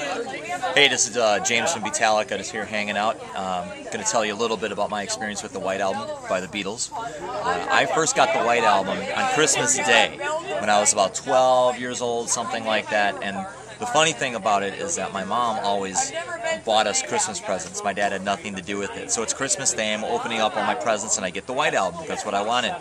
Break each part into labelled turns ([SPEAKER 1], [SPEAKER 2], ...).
[SPEAKER 1] Hey, this is uh, Jaymz from Beatallica, just here hanging out. Um, going to tell you a little bit about my experience with the White Album by the Beatles. Uh, I first got the White Album on Christmas Day when I was about 12 years old, something like that. And the funny thing about it is that my mom always bought us Christmas presents. My dad had nothing to do with it. So it's Christmas Day, I'm opening up all my presents, and I get the White Album. That's what I wanted.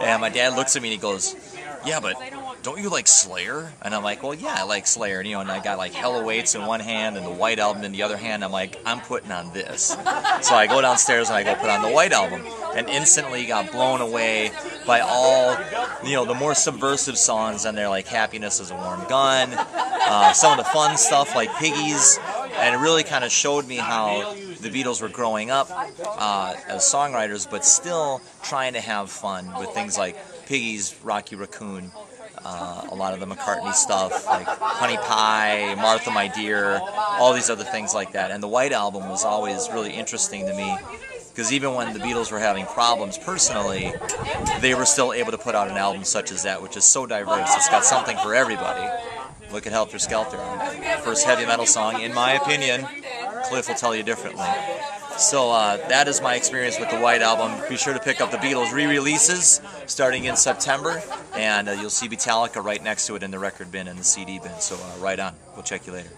[SPEAKER 1] And my dad looks at me and he goes, Yeah, but don't you like Slayer? And I'm like, well, yeah, I like Slayer. And, you know, and I got like Hell Awaits in one hand and the White Album in the other hand. I'm like, I'm putting on this. So I go downstairs and I go put on the White Album and instantly got blown away by all, you know, the more subversive songs on there, like Happiness is a Warm Gun, uh, some of the fun stuff like Piggies. And it really kind of showed me how the Beatles were growing up uh, as songwriters, but still trying to have fun with things like Piggies, Rocky Raccoon, uh, a lot of the McCartney stuff, like Honey Pie, Martha My Dear, all these other things like that. And the White Album was always really interesting to me because even when the Beatles were having problems personally, they were still able to put out an album such as that, which is so diverse. It's got something for everybody. Look at Helter Skelter, first heavy metal song, in my opinion. Cliff will tell you differently. So uh, that is my experience with the White Album. Be sure to pick up the Beatles re-releases starting in September, and uh, you'll see Beatallica right next to it in the record bin and the CD bin. So uh, right on. We'll check you later.